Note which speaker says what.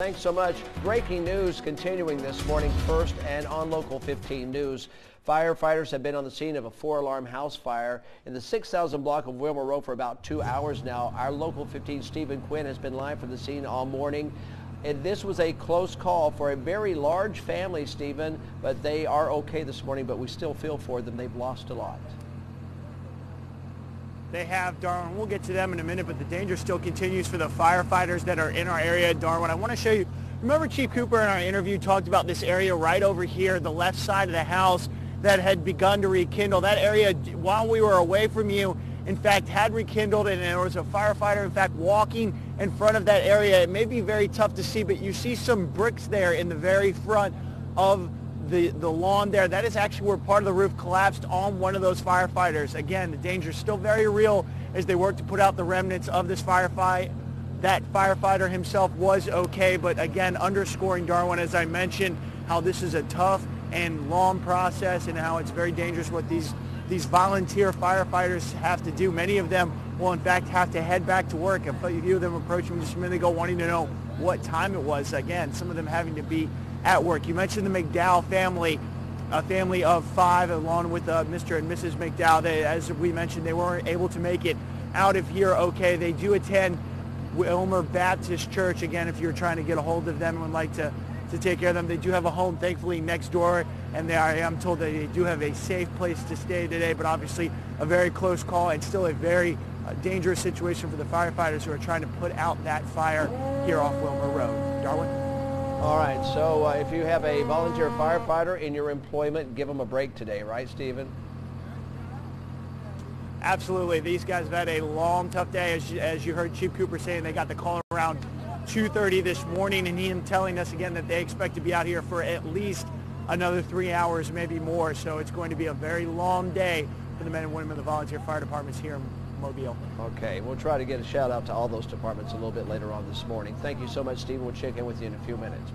Speaker 1: Thanks so much. Breaking news continuing this morning first and on Local 15 News. Firefighters have been on the scene of a four-alarm house fire in the 6,000 block of Wilmer Road for about two hours now. Our Local 15 Stephen Quinn has been live from the scene all morning. And this was a close call for a very large family, Stephen, but they are okay this morning, but we still feel for them. They've lost a lot.
Speaker 2: They have Darwin. We'll get to them in a minute, but the danger still continues for the firefighters that are in our area. Darwin, I want to show you. Remember Chief Cooper in our interview talked about this area right over here, the left side of the house that had begun to rekindle. That area, while we were away from you, in fact, had rekindled and there was a firefighter, in fact, walking in front of that area. It may be very tough to see, but you see some bricks there in the very front of the, the lawn there. That is actually where part of the roof collapsed on one of those firefighters. Again, the danger is still very real as they work to put out the remnants of this firefight. That firefighter himself was okay, but again, underscoring Darwin, as I mentioned, how this is a tough and long process and how it's very dangerous what these these volunteer firefighters have to do. Many of them will in fact have to head back to work. A few of them approached me just a minute ago wanting to know what time it was. Again, some of them having to be at work. You mentioned the McDowell family, a family of five, along with uh, Mr. and Mrs. McDowell. They, as we mentioned, they weren't able to make it out of here okay. They do attend Wilmer Baptist Church. Again, if you're trying to get a hold of them and would like to, to take care of them, they do have a home, thankfully, next door. And they are, I'm told that they do have a safe place to stay today, but obviously a very close call and still a very uh, dangerous situation for the firefighters who are trying to put out that fire here off Wilmer Road. Darwin?
Speaker 1: All right, so uh, if you have a volunteer firefighter in your employment, give them a break today, right, Stephen?
Speaker 2: Absolutely. These guys have had a long, tough day. As you, as you heard Chief Cooper saying, they got the call around 2.30 this morning, and him telling us again that they expect to be out here for at least another three hours, maybe more. So it's going to be a very long day for the men and women of the volunteer fire departments here Mobile.
Speaker 1: Okay, we'll try to get a shout out to all those departments a little bit later on this morning. Thank you so much, Stephen. We'll check in with you in a few minutes.